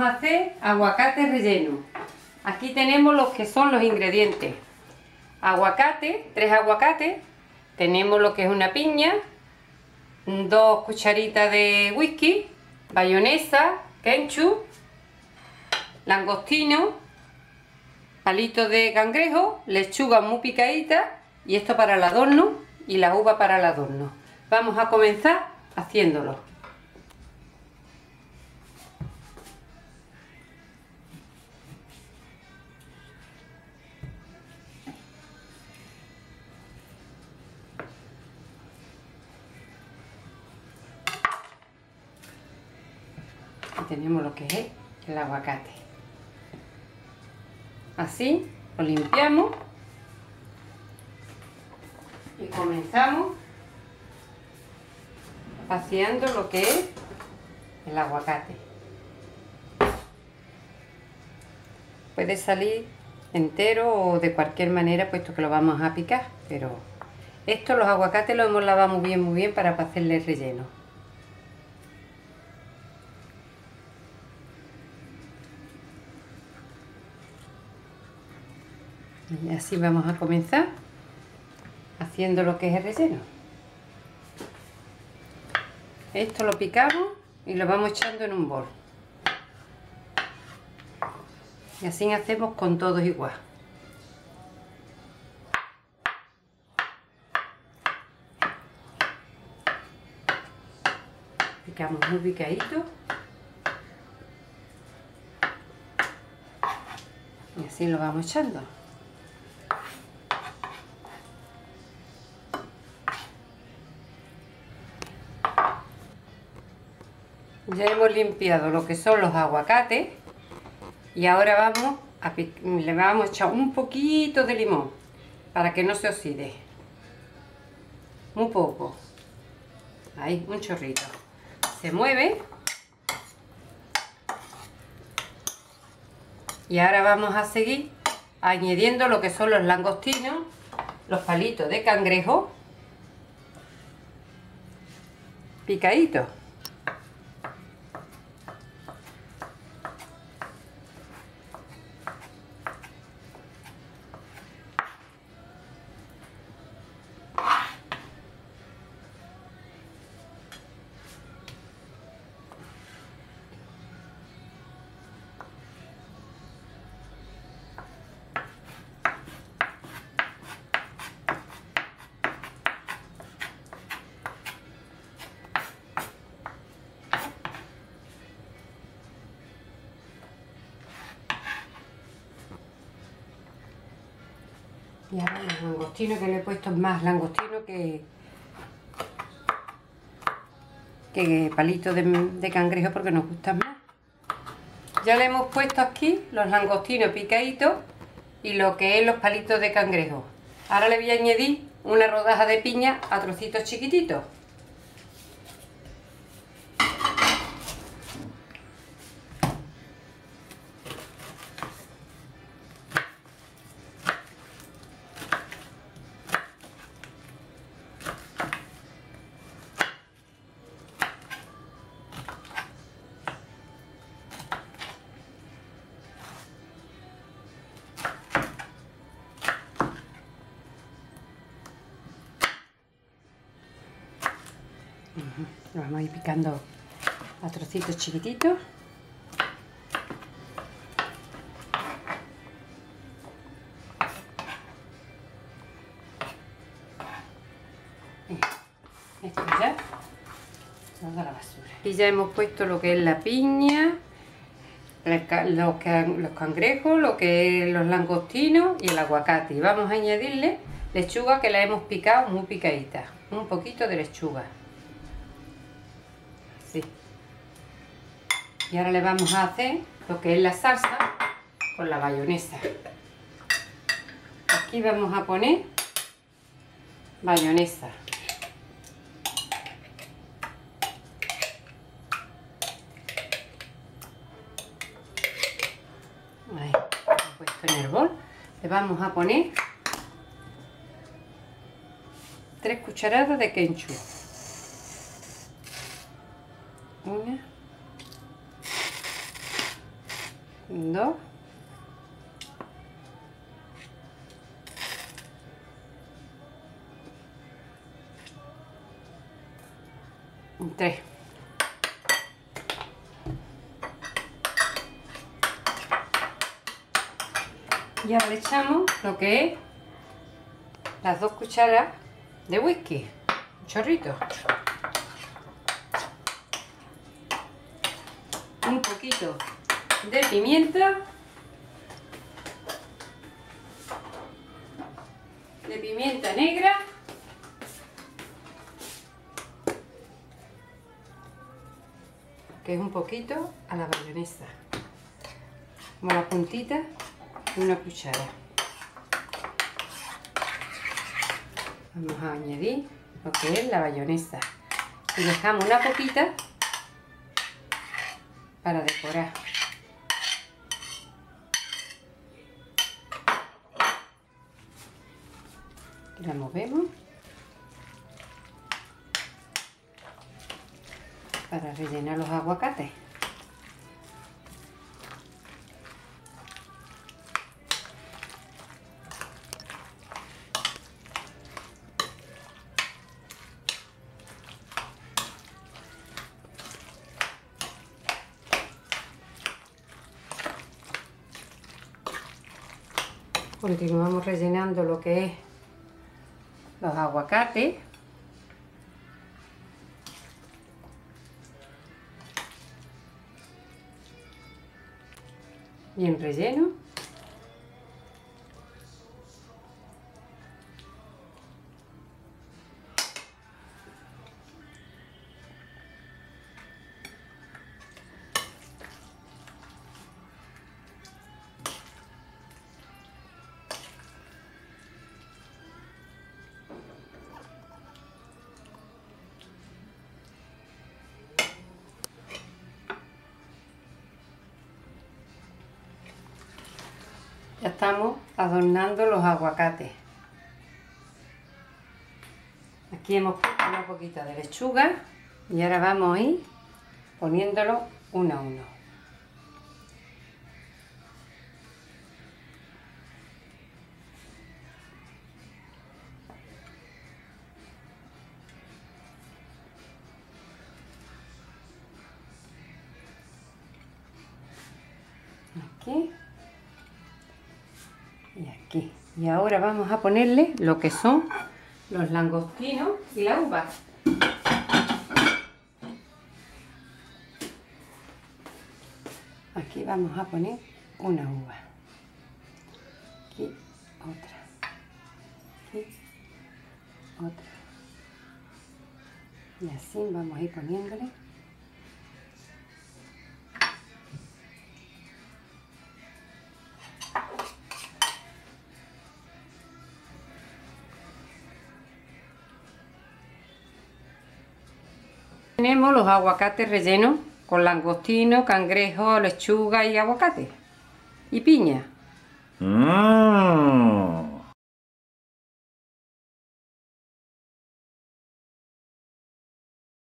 a hacer aguacate relleno. Aquí tenemos los que son los ingredientes. Aguacate, tres aguacates. Tenemos lo que es una piña, dos cucharitas de whisky, bayonesa, ketchup, langostino, palitos de cangrejo, lechuga muy picadita y esto para el adorno y la uva para el adorno. Vamos a comenzar haciéndolo. Tenemos lo que es el aguacate. Así lo limpiamos y comenzamos vaciando lo que es el aguacate. Puede salir entero o de cualquier manera puesto que lo vamos a picar pero esto los aguacates los hemos lavado muy bien muy bien para hacerle relleno Y así vamos a comenzar haciendo lo que es el relleno. Esto lo picamos y lo vamos echando en un bol. Y así hacemos con todos igual. Picamos muy picadito. Y así lo vamos echando. Ya hemos limpiado lo que son los aguacates y ahora vamos a le vamos a echar un poquito de limón para que no se oxide. Muy poco. Ahí un chorrito. Se mueve. Y ahora vamos a seguir añadiendo lo que son los langostinos los palitos de cangrejo. Picaditos Y ahora los langostinos que le he puesto más langostino que, que palito de, cangrejo porque nos gustan más. Ya le hemos puesto aquí los langostinos picaditos y lo que es los palitos de cangrejo. Ahora le voy a añadir una rodaja de piña a trocitos chiquititos. Lo vamos a ir picando a trocitos chiquititos. Esto ya, toda la basura. Y ya hemos puesto lo que es la piña, los, cangrejos, lo que es los langostinos y el aguacate. Y vamos a añadirle lechuga que la hemos picado muy picadita. Un poquito de lechuga. Y ahora le vamos a hacer lo que es la salsa con la bayonesa. Aquí vamos a poner bayonesa. Ahí, puesto en el bol. Le vamos a poner tres cucharadas de ketchup. Una dos, tres. Y ahora echamos lo que es las dos cucharas de whisky, un chorrito. Un poquito de pimienta. De pimienta negra. Que es un poquito a la bayonesa. Como la puntita de una cuchara. Vamos a añadir lo que es la bayonesa. Y dejamos una poquita para decorar. La movemos para rellenar los aguacates. Continuamos rellenando lo que es los aguacates. Bien relleno. Estamos adornando los aguacates. Aquí hemos puesto una poquita de lechuga y ahora vamos a ir poniéndolo uno a uno. Aquí Y ahora vamos a ponerle lo que son los langostinos y la uva. Aquí vamos a poner una uva. Aquí otra. Aquí otra. Y así vamos a ir poniéndole. Tenemos los aguacates rellenos con langostino, cangrejo, lechuga y aguacate. Y piña. Mmm.